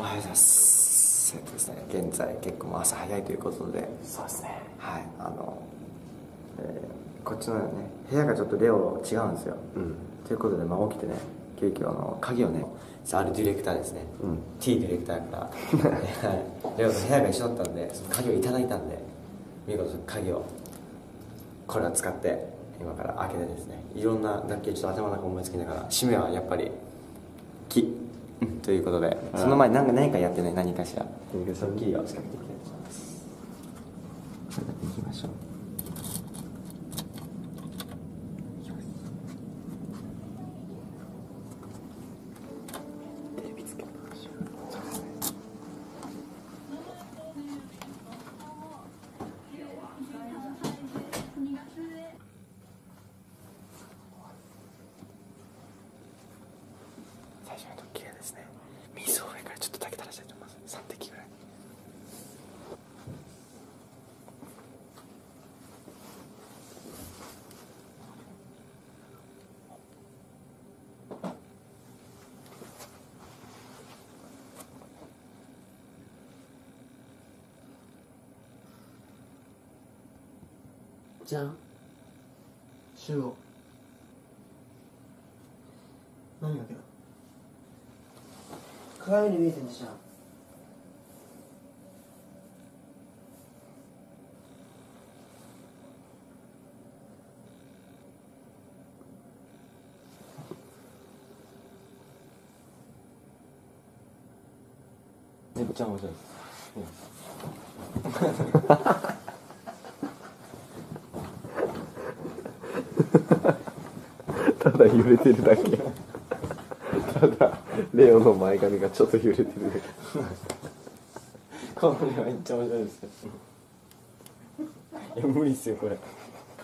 おはようございます。えっとですね現在結構朝早いということで。そうですね。はいあの、えーこっちのね部屋がちょっとレオ違うんですよ、うん。ということで、まあ、起きてね急遽あの鍵をねあるディレクターですね、うん。T ディレクターから、はい、レオと部屋が一緒だったんでその鍵をいただいたんで見事鍵をこれを使って今から開けてですね。いろんな楽器をちょっと頭の中思いつきながら締めはやっぱり木、ということでその前に何か何かやってね何かしら。何かしらドッキリを仕掛けていきたいと思います。それでは行きましょうテレビつけましょうそうですね最初のドッキリはですね。水を上からちょっとだけ垂らしたいと思います。3滴ぐらい。じゃん。集合何がけど。鏡に見えてんじゃんめっちゃ面白いですただ揺れてるだけ。ただ。レオの前髪がちょっと揺れてる。だけこれめっちゃ面白いですよいや無理っすよこれ。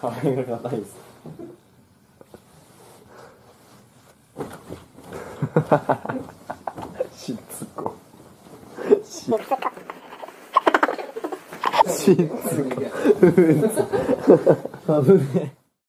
可愛いが硬いです。しつこ。ししつこ。危ねえ